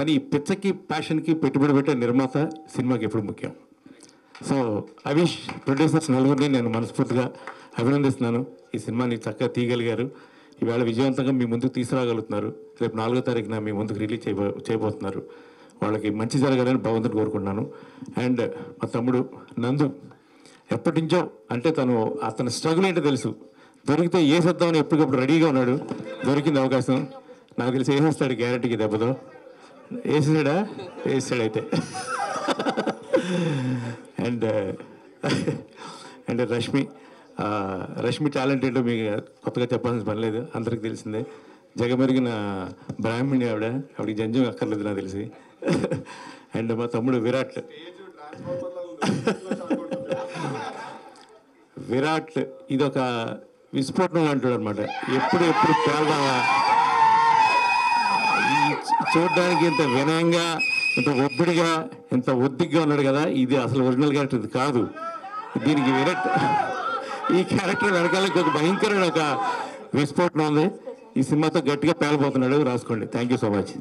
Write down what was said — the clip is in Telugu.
కానీ ఈ పిచ్చకి ప్యాషన్కి పెట్టుబడి పెట్టే నిర్మాత సినిమాకి ఎప్పుడు ముఖ్యం. సో అవిష్ ప్రొడ్యూసర్స్ నలుగురిని నేను మనస్ఫూర్తిగా అభినందిస్తున్నాను. ఈ సినిమాని చక్కగా తీయగలిగారు. ఈవేళ విజయవంతంగా మీ ముందుకు తీసుకురాగలుగుతున్నారు. రేపు నాలుగో తారీఖున మీ ముందుకు రిలీజ్ చేయబో చేయబోతున్నారు. వాళ్ళకి మంచి జరగాలని భగవంతుని కోరుకుంటున్నాను. అండ్ మా తమ్ముడు నందు ఎప్పటి నుంచో అంటే తను అతని స్ట్రగుల్ ఏంటో తెలుసు. దొరికితే ఏ సద్దామని ఎప్పటికప్పుడు రెడీగా ఉన్నాడు. దొరికింది అవకాశం. నాకు తెలిసి వేసేస్తాడు గ్యారెంటీకి దెబ్బతో. వేసేసాడా వేసాడైతే అయితే and and Rashmi Rashmi talent ఏంటో మీకు కొత్తగా చెప్పాల్సిన పని లేదు. అందరికి తెలిసిందే. జగమెరిగిన బ్రాహ్మణి ఆవిడ ఆవిడకి జంజం అక్కర్లేదు నాకు తెలిసి. అండ్ మా తమ్ముడు విరాట్. విరాట్ ఇదొక విస్ఫోటనం అంటాడు అనమాట ఎప్పుడు ఎప్పుడు పేల్దామా? చూడడానికి ఇంత వినయంగా ఇంత ఒత్తిడిగా ఇంత ఒత్తిడిగా ఉన్నాడు కదా ఇది అసలు ఒరిజినల్ క్యారెక్టర్ ఇది కాదు. దీనికి విరట్ ఈ క్యారెక్టర్ వెనకాల ఒక భయంకరమైన ఒక విస్ఫోటనం ఉంది. ఈ సినిమాతో గట్టిగా పేలబోతున్నాడు రాసుకోండి. Thank you so much